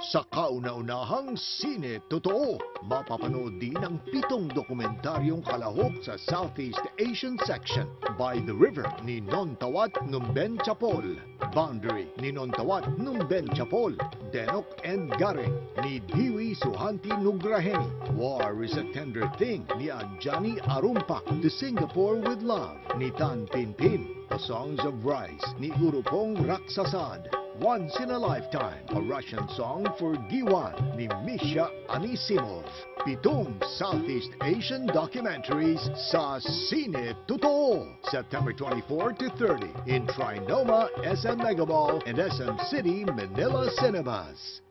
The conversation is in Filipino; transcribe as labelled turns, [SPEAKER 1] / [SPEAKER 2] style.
[SPEAKER 1] Sa kauna-unahang sine totoo, mapapanood din ang pitong dokumentaryong kalahok sa Southeast Asian section. By the River ni Nontawat Numben Chapol, Boundary ni Nontawat Numben Chapol, Denok and Garing ni Diwi Suhanti Nugrahen, War is a Tender Thing ni Adjani Arumpak, The Singapore with Love. Ni Tan Pinpin, The Songs of Rice ni Urupong Raksasad, Once in a Lifetime, a Russian song for Giwan ni Misha Anisimov. Pitong Southeast Asian documentaries sa Sine Totoo, September 24 to 30 in Trinoma, SM Megaball, and SM City Manila Cinemas.